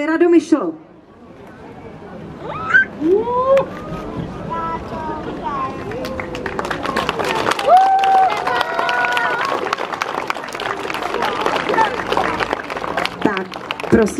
Pavlovi Radomyšl. Tak, prosím.